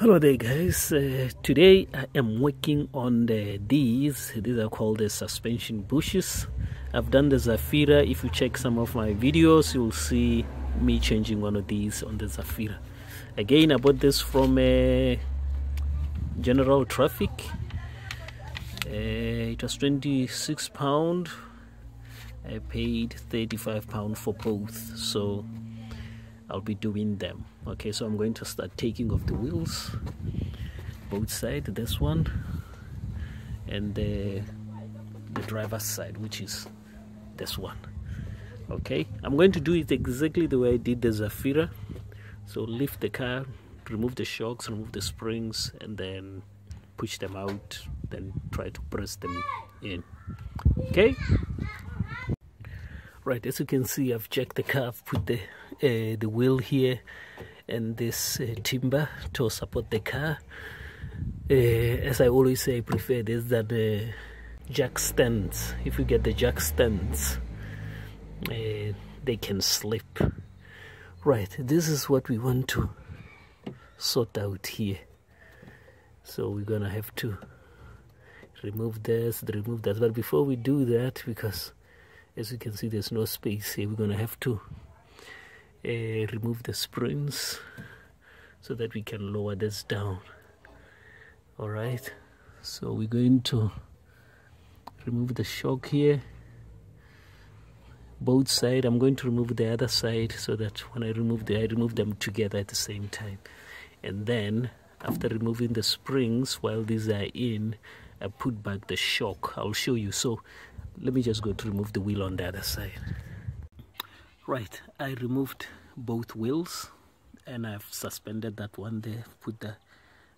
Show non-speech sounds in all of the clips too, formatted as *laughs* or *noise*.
hello there guys. Uh, today i am working on the these these are called the suspension bushes. I've done the zafira. If you check some of my videos you'll see me changing one of these on the zafira. Again i bought this from uh, general traffic. Uh, it was 26 pound. I paid 35 pound for both so I'll be doing them okay so I'm going to start taking off the wheels both side this one and the the driver's side which is this one. Okay I'm going to do it exactly the way I did the Zafira. So lift the car remove the shocks remove the springs and then push them out then try to press them in. Okay? Right as you can see I've checked the car I've put the uh, the wheel here and this uh, timber to support the car. Uh, as I always say I prefer this than the jack stands. If you get the jack stands uh, they can slip right this is what we want to sort out here. So we're gonna have to remove this remove that. But before we do that because as you can see there's no space here we're to have to uh, remove the springs so that we can lower this down. All right? So we're going to remove the shock here. Both side i'm going to remove the other side so that when i remove the i remove them together at the same time. And then after removing the springs while these are in i put back the shock. I'll show you. So let me just go to remove the wheel on the other side right I removed both wheels and I've suspended that one there put the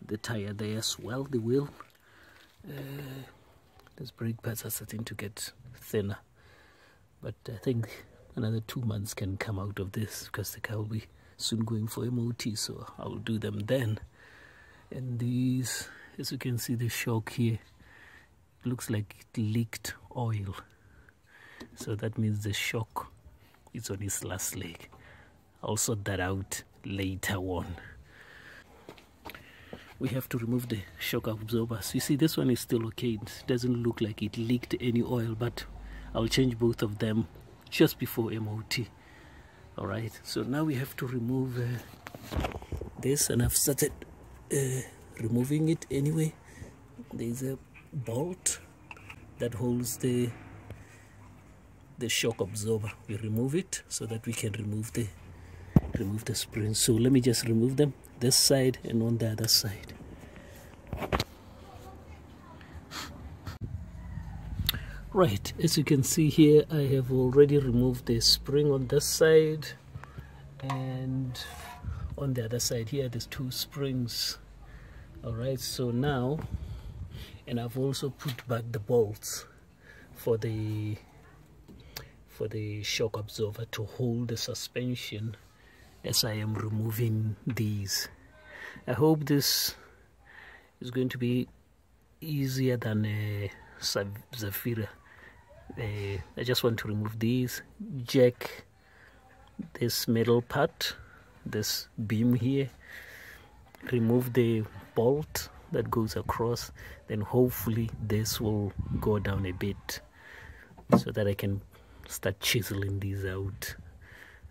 the tire there as well the wheel. Uh, these brake pads are starting to get thinner but I think another two months can come out of this because the car will be soon going for MOT so I'll do them then. And these as you can see the shock here looks like it leaked oil. So that means the shock is on its last leg. I'll sort that out later on. We have to remove the shock absorbers. You see this one is still okay. It doesn't look like it leaked any oil but I'll change both of them just before MOT all right so now we have to remove uh, this and I've started uh, removing it anyway. There's a bolt that holds the the shock absorber. We remove it so that we can remove the remove the springs so let me just remove them this side and on the other side. Right as you can see here I have already removed the spring on this side and on the other side here there's two springs. All right so now and I've also put back the bolts for the for the shock absorber to hold the suspension as I am removing these. I hope this is going to be easier than a Zafira. Uh, I just want to remove these jack this metal part this beam here remove the bolt that goes across then hopefully this will go down a bit so that I can start chiseling these out.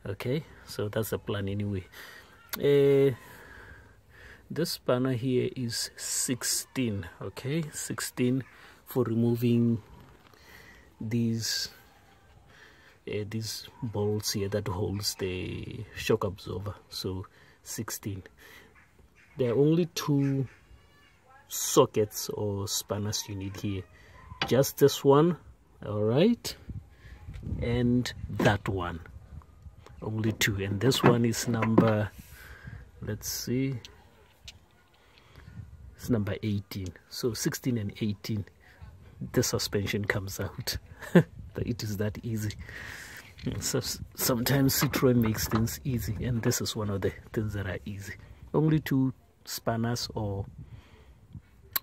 Okay? So that's the plan anyway. Uh, this spanner here is 16 okay? 16 for removing these uh, these bolts here that holds the shock absorber. So 16 there are only two sockets or spanners you need here. Just this one all right and that one. Only two. And this one is number let's see. It's number 18 so 16 and 18 the suspension comes out. *laughs* It is that easy. So sometimes Citroen makes things easy and this is one of the things that are easy. Only two spanners or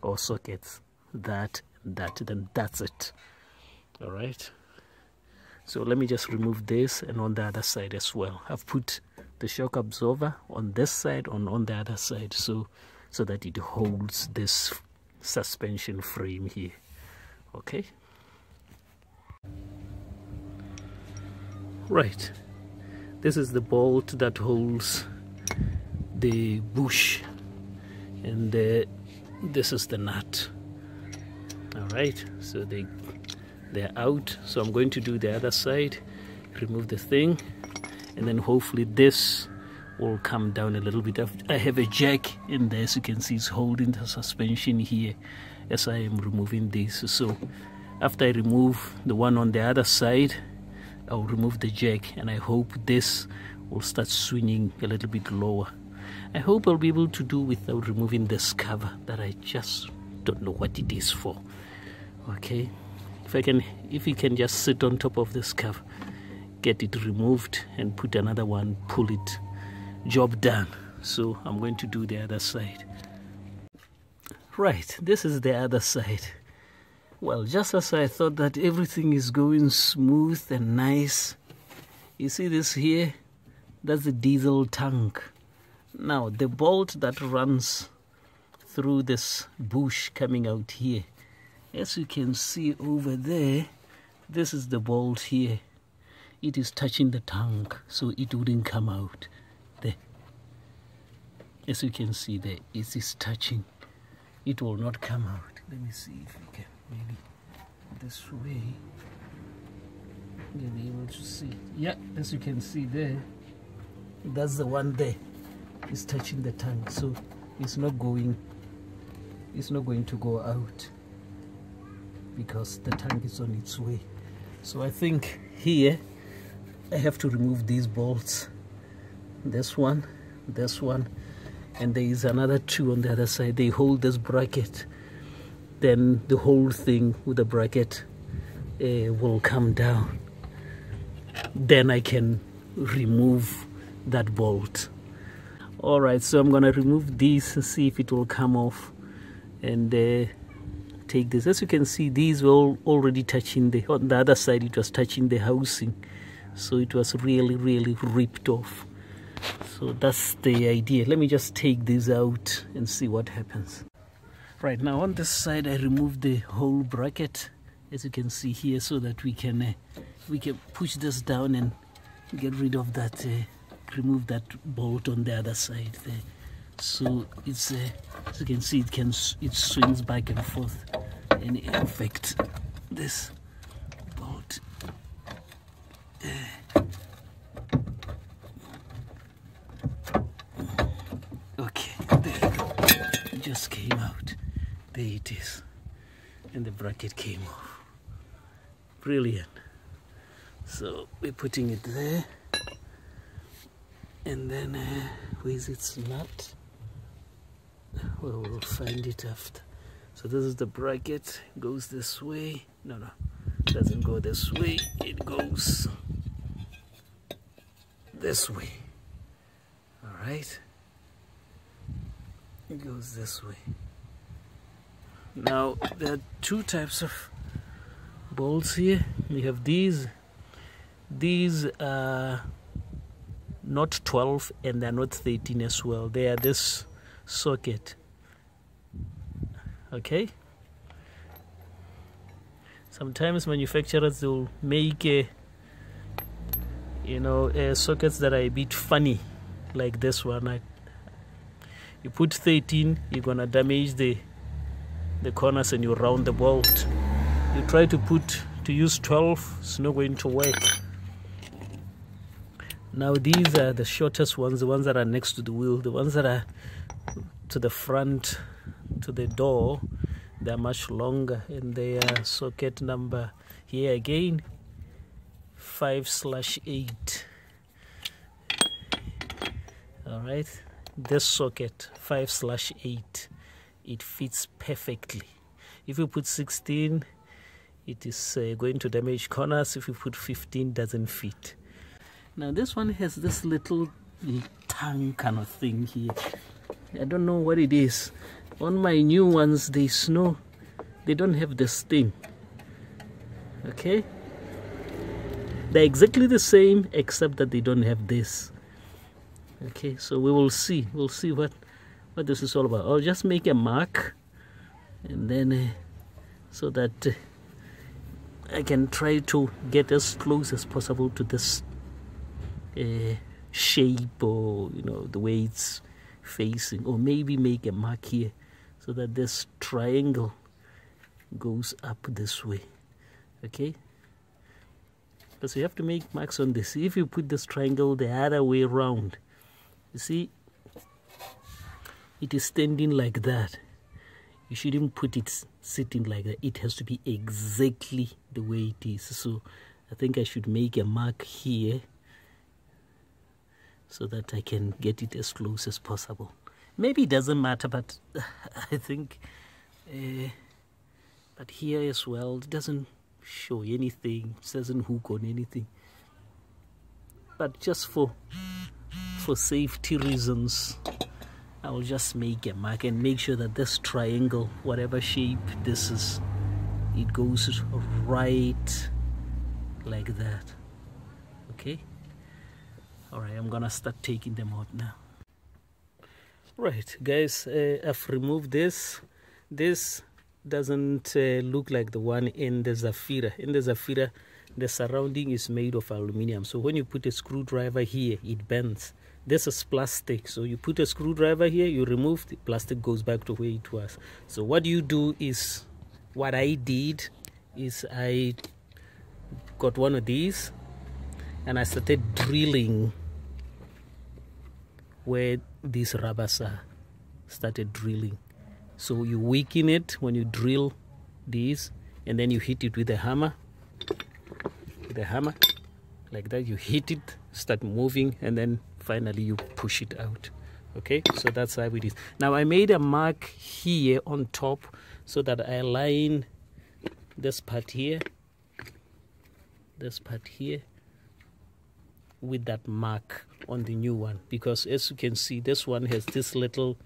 or sockets. That that then that's it. All right so let me just remove this and on the other side as well. I've put the shock absorber on this side on on the other side so so that it holds this suspension frame here. Okay? Right. This is the bolt that holds the bush and uh, this is the nut. All right? So they they're out. So I'm going to do the other side remove the thing and then hopefully this will come down a little bit. I have a jack in there as you can see it's holding the suspension here as I am removing this. So after I remove the one on the other side I'll remove the jack and I hope this will start swinging a little bit lower. I hope I'll be able to do without removing this cover that I just don't know what it is for. Okay if I can if you can just sit on top of this cover get it removed and put another one pull it job done. So I'm going to do the other side. Right this is the other side. Well just as I thought that everything is going smooth and nice you see this here? That's the diesel tank. Now the bolt that runs through this bush coming out here as you can see over there this is the bolt here. It is touching the tank so it wouldn't come out there. As you can see there it is touching. It will not come out. Let me see if we can maybe this way. You'll be able to see. Yeah as you can see there that's the one there. It's touching the tank so it's not going it's not going to go out because the tank is on its way. So I think here I have to remove these bolts. This one this one and there is another two on the other side. They hold this bracket. Then the whole thing with the bracket uh, will come down. Then I can remove that bolt. All right so I'm gonna remove this and see if it will come off. And uh, take this. As you can see these were already touching the on the other side it was touching the housing. So it was really really ripped off. So that's the idea. Let me just take this out and see what happens. Right now on this side I removed the whole bracket as you can see here so that we can uh, we can push this down and get rid of that uh, remove that bolt on the other side there. So it's uh, as you can see it can it swings back and forth and affect this bolt uh, okay there you go. It just came out. There it is. And the bracket came off. Brilliant. So we're putting it there. And then uh, where's its nut? Well we'll find it after so this is the bracket. Goes this way. No no. Doesn't go this way. It goes this way. All right. It goes this way. Now there are two types of bolts here. We have these. These are not 12 and they're not 13 as well. They are this socket okay. Sometimes manufacturers will make a, you know uh, sockets that are a bit funny like this one. I, you put 13 you're gonna damage the the corners and you round the bolt. You try to put to use 12 it's not going to work. Now these are the shortest ones the ones that are next to the wheel the ones that are to the front to the door. They're much longer and they are socket number. Here again 5 slash 8 all right. This socket 5 slash 8 it fits perfectly. If you put 16 it is uh, going to damage corners. If you put 15 doesn't fit. Now this one has this little tongue kind of thing here I don't know what it is. On my new ones they snow. They don't have this thing okay? They're exactly the same except that they don't have this. Okay? So we will see. We'll see what what this is all about. I'll just make a mark and then uh, so that uh, I can try to get as close as possible to this uh, shape or you know the way it's facing or maybe make a mark here so that this triangle goes up this way okay? Because you have to make marks on this. If you put this triangle the other way around you see it is standing like that. You shouldn't put it sitting like that. It has to be exactly the way it is. So I think I should make a mark here so that I can get it as close as possible. Maybe it doesn't matter but *laughs* I think uh, but here as well it doesn't show anything it doesn't hook on anything. But just for for safety reasons I will just make a mark and make sure that this triangle whatever shape this is it goes right like that all right I'm gonna start taking them out now. Right guys uh, I've removed this. This doesn't uh, look like the one in the Zafira. In the Zafira the surrounding is made of aluminium. So when you put a screwdriver here it bends. This is plastic. So you put a screwdriver here you remove the plastic goes back to where it was. So what you do is what I did is I got one of these and I started drilling where these rubbers are started drilling. So you weaken it when you drill these and then you hit it with a hammer. With a hammer like that you hit it start moving and then finally you push it out. Okay? So that's how it is. Now I made a mark here on top so that I align this part here this part here with that mark on the new one because as you can see this one has this little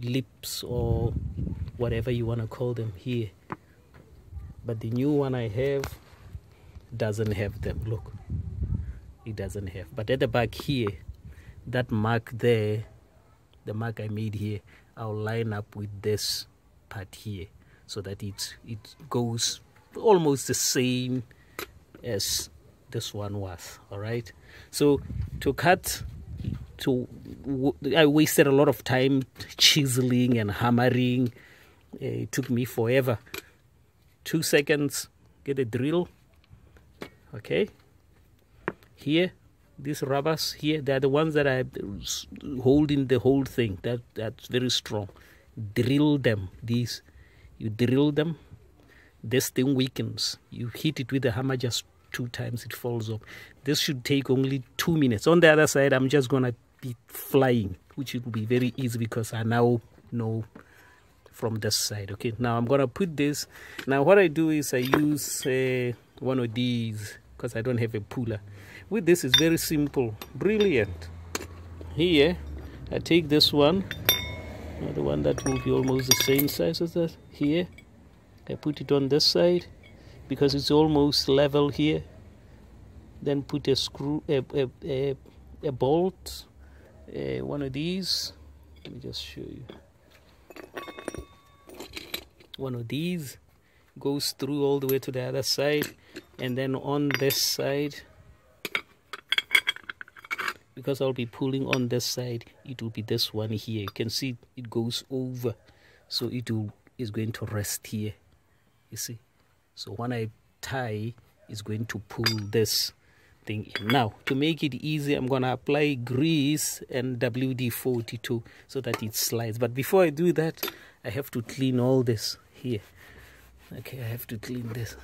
lips or whatever you want to call them here. But the new one I have doesn't have them look. It doesn't have. But at the back here that mark there the mark I made here I'll line up with this part here so that it it goes almost the same as this one was all right? So to cut to I wasted a lot of time chiseling and hammering. It took me forever. Two seconds get a drill okay? Here these rubbers here they're the ones that are holding the whole thing. That that's very strong. Drill them these. You drill them. This thing weakens. You hit it with a hammer just two times it falls off this should take only two minutes. On the other side i'm just gonna be flying which it will be very easy because i now know from this side okay? Now i'm gonna put this. Now what i do is i use uh, one of these because i don't have a puller. With this is very simple. Brilliant. Here I take this one the one that will be almost the same size as that here I put it on this side because it's almost level here. Then put a screw a, a, a, a bolt one of these. Let me just show you. One of these goes through all the way to the other side and then on this side. Because I'll be pulling on this side it will be this one here. You can see it goes over. So it will is going to rest here. You see so when I tie it's going to pull this thing in. Now to make it easy I'm gonna apply grease and WD-42 so that it slides. But before I do that I have to clean all this here. Okay I have to clean this.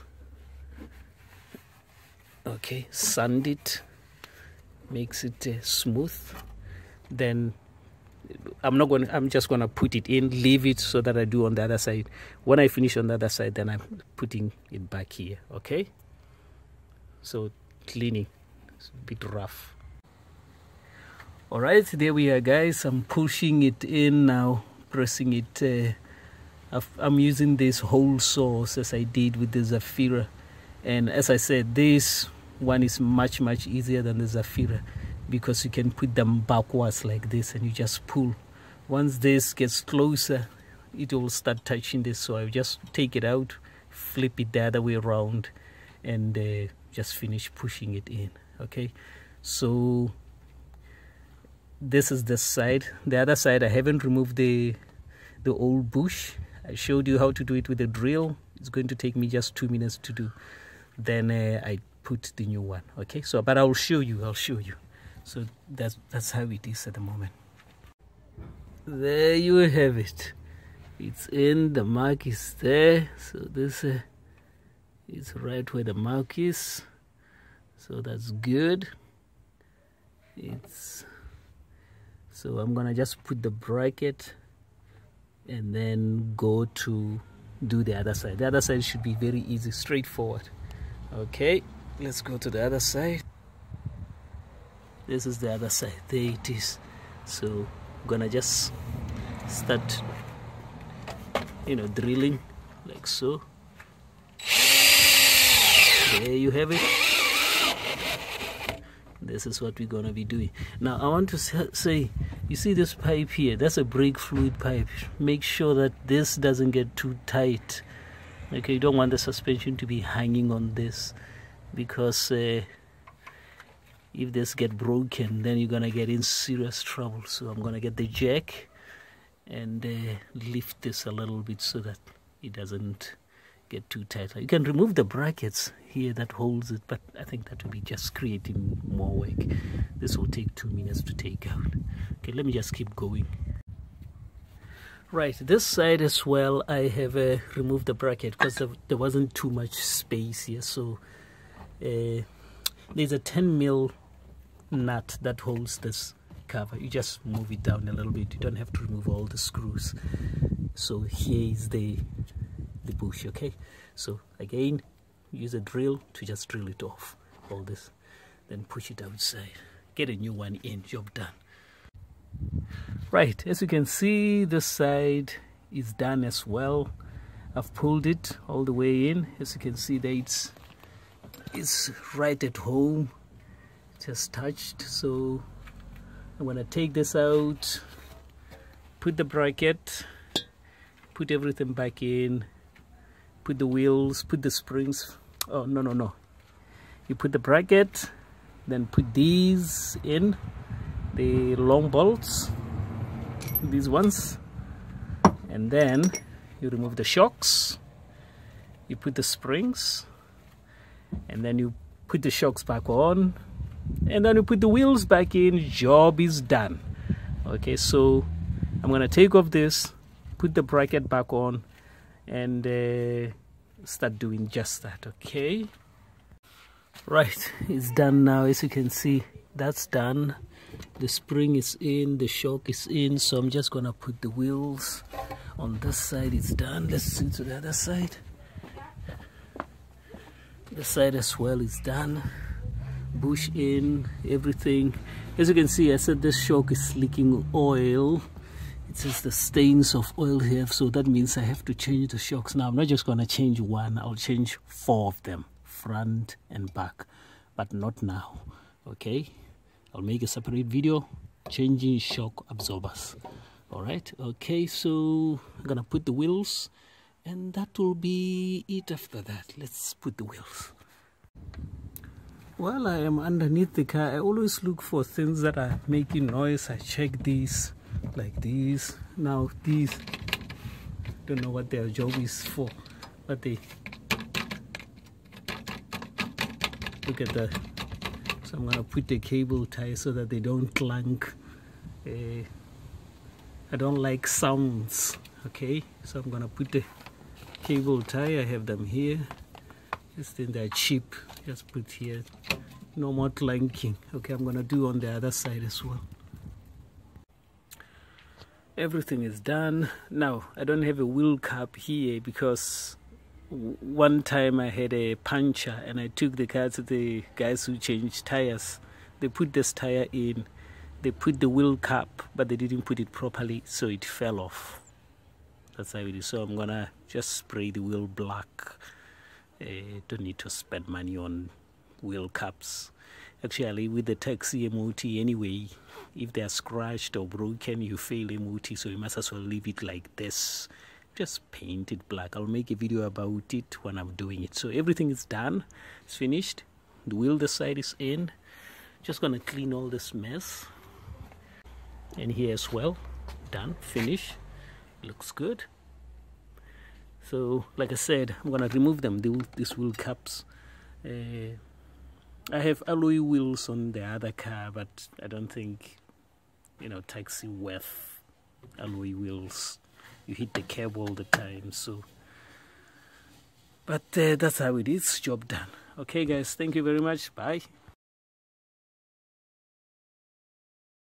Okay sand it. Makes it uh, smooth. Then I'm not going I'm just going to put it in leave it so that I do on the other side. When I finish on the other side then I'm putting it back here okay? So cleaning. It's a bit rough. All right there we are guys. I'm pushing it in now pressing it uh, I'm using this hole saws as I did with the Zafira. And as I said this one is much much easier than the Zafira because you can put them backwards like this and you just pull. Once this gets closer it will start touching this. So I'll just take it out flip it the other way around and uh, just finish pushing it in okay? So this is this side. The other side i haven't removed the the old bush. I showed you how to do it with a drill. It's going to take me just two minutes to do. Then uh, i put the new one okay? So but i'll show you i'll show you so that's that's how it is at the moment. There you have it. It's in the mark is there. So this uh, is right where the mark is. So that's good. It's so I'm gonna just put the bracket and then go to do the other side. The other side should be very easy straightforward. Okay let's go to the other side this is the other side. There it is. So I'm gonna just start you know drilling like so. There you have it. This is what we're gonna be doing. Now I want to say you see this pipe here? That's a brake fluid pipe. Make sure that this doesn't get too tight. Okay you don't want the suspension to be hanging on this because uh, if this get broken then you're gonna get in serious trouble. So I'm gonna get the jack and uh, lift this a little bit so that it doesn't get too tight. You can remove the brackets here that holds it but I think that will be just creating more work. This will take two minutes to take out. Okay let me just keep going. Right this side as well I have uh, removed the bracket because there wasn't too much space here. So uh, there's a 10 mil nut that holds this cover. You just move it down a little bit. You don't have to remove all the screws. So here is the the bush okay? So again use a drill to just drill it off all this. Then push it outside. Get a new one in. Job done. Right as you can see this side is done as well. I've pulled it all the way in. As you can see that it's it's right at home just touched. So I'm gonna take this out put the bracket put everything back in put the wheels put the springs. Oh no no no. You put the bracket then put these in the long bolts these ones. And then you remove the shocks you put the springs and then you put the shocks back on and then you put the wheels back in. Job is done. Okay so I'm gonna take off this put the bracket back on and uh, start doing just that okay? Right it's done now. As you can see that's done. The spring is in the shock is in so I'm just gonna put the wheels on this side. It's done. Let's see to the other side. The side as well is done bush in everything. As you can see I said this shock is leaking oil. It says the stains of oil here so that means I have to change the shocks now I'm not just to change one I'll change four of them front and back but not now okay? I'll make a separate video changing shock absorbers all right? Okay so I'm gonna put the wheels and that will be it after that. Let's put the wheels while I am underneath the car, I always look for things that are making noise. I check these, like these. Now these, don't know what their job is for, but they look at that. So I'm gonna put the cable tie so that they don't clank. Uh, I don't like sounds. Okay, so I'm gonna put the cable tie. I have them here. This thing they're cheap. Just put here. No more clanking. Okay, I'm gonna do on the other side as well. Everything is done. Now, I don't have a wheel cap here because one time I had a puncture and I took the car to the guys who change tires. They put this tire in, they put the wheel cap, but they didn't put it properly, so it fell off. That's how it is. So I'm gonna just spray the wheel black uh, don't need to spend money on wheel caps actually with the taxi MOT anyway if they are scratched or broken you fail MOT so you must as well leave it like this. Just paint it black. I'll make a video about it when I'm doing it. So everything is done. It's finished. The wheel the side is in. Just gonna clean all this mess. And here as well. Done. Finish. Looks good so like I said I'm gonna remove them these wheel caps. Uh, I have alloy wheels on the other car but I don't think you know taxi worth alloy wheels. You hit the curb all the time so. But uh, that's how it is. Job done. Okay guys. Thank you very much. Bye